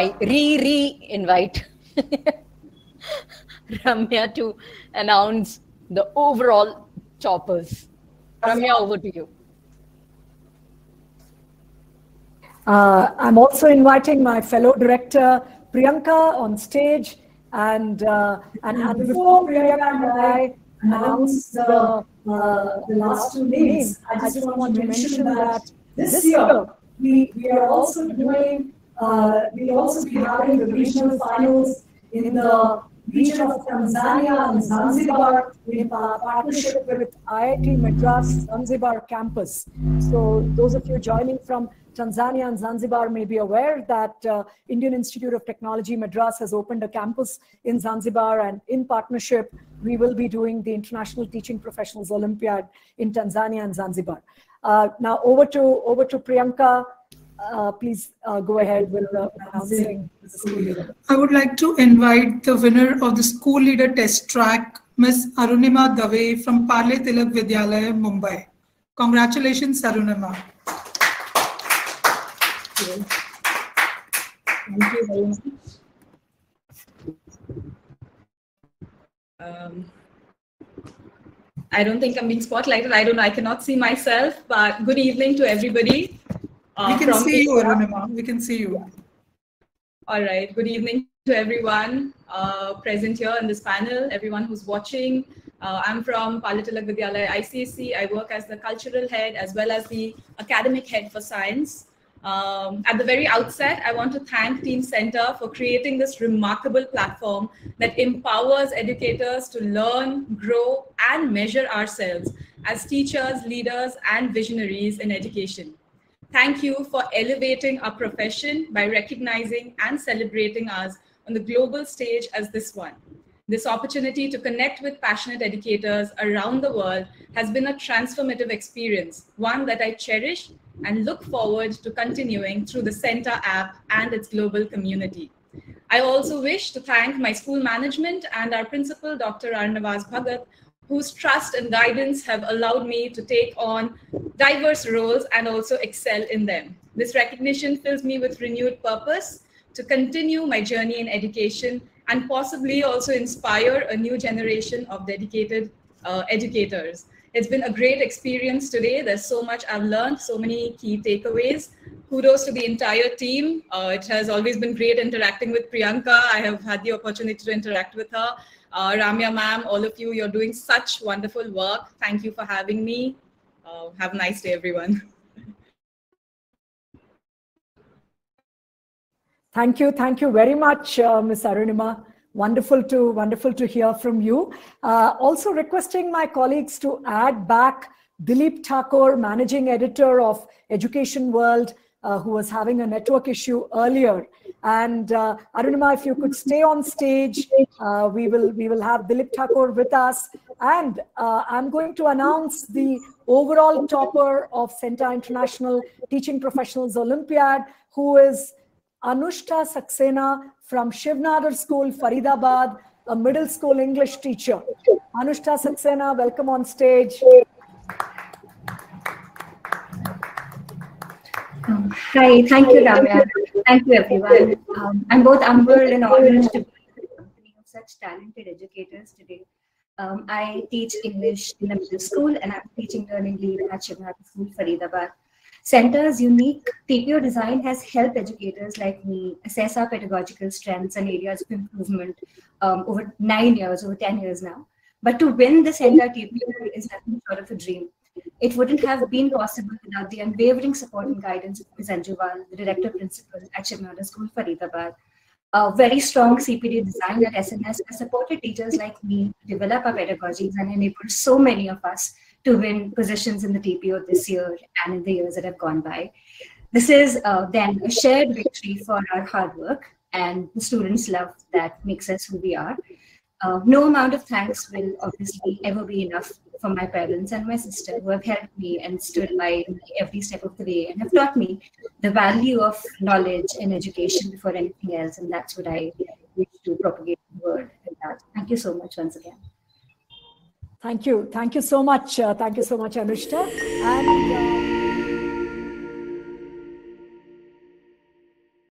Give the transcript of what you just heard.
I re-re-invite Ramya to announce the overall toppers. Ramya, over to you. Uh, I'm also inviting my fellow director, Priyanka, on stage. And, uh, and, and before Priyanka and I announce the, uh, the last two names, I just want to mention that this year we, we are also doing, uh, we'll also be having the regional finals in the region of Tanzania and Zanzibar in partnership with IIT Madras Zanzibar campus. So those of you joining from Tanzania and Zanzibar may be aware that uh, Indian Institute of Technology Madras has opened a campus in Zanzibar and in partnership, we will be doing the International Teaching Professionals Olympiad in Tanzania and Zanzibar. Uh, now over to, over to Priyanka. Uh, please uh, go ahead with the announcing the school leader. I would like to invite the winner of the school leader test track, Ms. Arunima Dave from Parle Tilak Vidyalaya, Mumbai. Congratulations, Arunima. Thank you very much. Um, I don't think I'm being spotlighted. I don't know. I cannot see myself, but good evening to everybody. Uh, we can see you, Arunima. We can see you. All right. Good evening to everyone uh, present here in this panel, everyone who's watching. Uh, I'm from Parle Tilak Vidyalaya ICSE. I work as the cultural head as well as the academic head for science. Um, at the very outset, I want to thank Team CENTA for creating this remarkable platform that empowers educators to learn, grow, and measure ourselves as teachers, leaders, and visionaries in education. Thank you for elevating our profession by recognizing and celebrating us on the global stage as this one. This opportunity to connect with passionate educators around the world has been a transformative experience, one that I cherish and look forward to continuing through the CENTA app and its global community. I also wish to thank my school management and our principal, Dr. Arnavaz Bhagat, whose trust and guidance have allowed me to take on diverse roles and also excel in them. This recognition fills me with renewed purpose to continue my journey in education and possibly also inspire a new generation of dedicated uh, educators. It's been a great experience today. There's so much I've learned, so many key takeaways. Kudos to the entire team. Uh, it has always been great interacting with Priyanka. I have had the opportunity to interact with her. Uh, Ramya ma'am, all of you, you're doing such wonderful work. Thank you for having me. Uh, have a nice day, everyone. Thank you. Thank you very much, uh, Ms. Arunima. Wonderful to wonderful to hear from you. Uh, also requesting my colleagues to add back Dilip Thakur, managing editor of Education World, uh, who was having a network issue earlier. And uh, Arunima, if you could stay on stage, uh, we will we will have Dilip Thakur with us. And uh, I'm going to announce the overall topper of CENTA International Teaching Professionals Olympiad, who is Anushtha Saxena from Shiv Nadar School, Faridabad, a middle school English teacher. Anushtha Saxena, welcome on stage. Hi, thank you, Ramya. Thank you, everyone. Um, I'm both humbled and honored to be in the company of such talented educators today. Um, I teach English in the middle school and I'm teaching learning lead at Shiv Nadar School, Faridabad. CENTA's unique TPO design has helped educators like me assess our pedagogical strengths and areas of improvement um, over nine years, over 10 years now. But to win the CENTA TPO is nothing short of a dream. It wouldn't have been possible without the unwavering support and guidance of Ms. Anju Wal, the director principal at Shiv Nadar School, Faridabad. A very strong CPD design at SNS has supported teachers like me to develop our pedagogies and enabled so many of us to win positions in the TPO this year and in the years that have gone by. This is uh, then a shared victory for our hard work and the students' love that makes us who we are. Uh, no amount of thanks will obviously ever be enough for my parents and my sister who have helped me and stood by me every step of the way and have taught me the value of knowledge and education before anything else. And that's what I wish to propagate the word. Thank you so much once again. Thank you. Thank you so much. Uh, thank you so much, Anushtha. And uh...